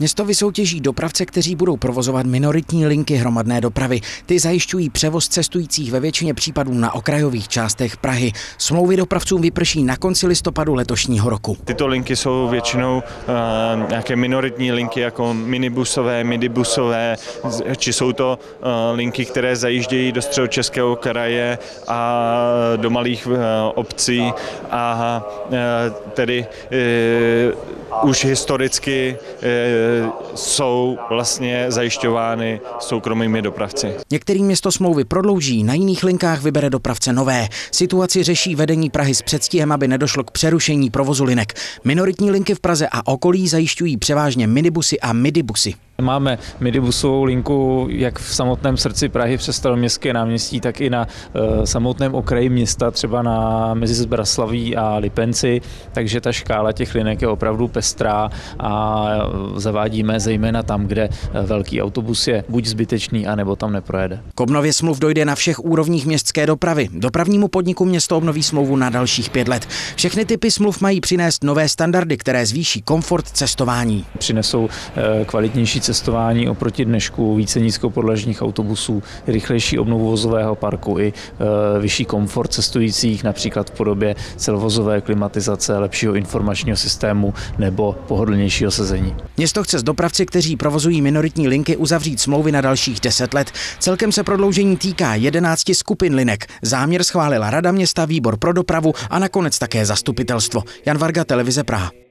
Město vysoutěží dopravce, kteří budou provozovat minoritní linky hromadné dopravy. Ty zajišťují převoz cestujících ve většině případů na okrajových částech Prahy. Smlouvy dopravcům vyprší na konci listopadu letošního roku. Tyto linky jsou většinou uh, nějaké minoritní linky jako minibusové, midibusové, či jsou to uh, linky, které zajíždějí do středočeského kraje a do malých uh, obcí a uh, tedy uh, už historicky uh, jsou vlastně zajišťovány soukromými dopravci. Některý město smlouvy prodlouží, na jiných linkách vybere dopravce nové. Situaci řeší vedení Prahy s předstihem, aby nedošlo k přerušení provozu linek. Minoritní linky v Praze a okolí zajišťují převážně minibusy a midibusy. Máme midibusovou linku jak v samotném srdci Prahy přes staroměstské náměstí, tak i na uh, samotném okraji města, třeba na mezi Zbraslaví a Lipenci, takže ta škála těch linek je opravdu pestrá a zavádíme zejména tam, kde velký autobus je buď zbytečný, anebo tam neprojede. K obnově smluv dojde na všech úrovních městské dopravy. Dopravnímu podniku město obnoví smlouvu na dalších pět let. Všechny typy smluv mají přinést nové standardy, které zvýší komfort cestování. Přinesou uh, kvalitnější cestování oproti dnešku, více nízkopodlažních autobusů, rychlejší obnovu vozového parku i e, vyšší komfort cestujících, například v podobě celovozové klimatizace, lepšího informačního systému nebo pohodlnějšího sezení. Město chce s dopravci, kteří provozují minoritní linky, uzavřít smlouvy na dalších 10 let. Celkem se prodloužení týká 11 skupin linek. Záměr schválila Rada města, výbor pro dopravu a nakonec také zastupitelstvo. Jan Varga, televize Praha.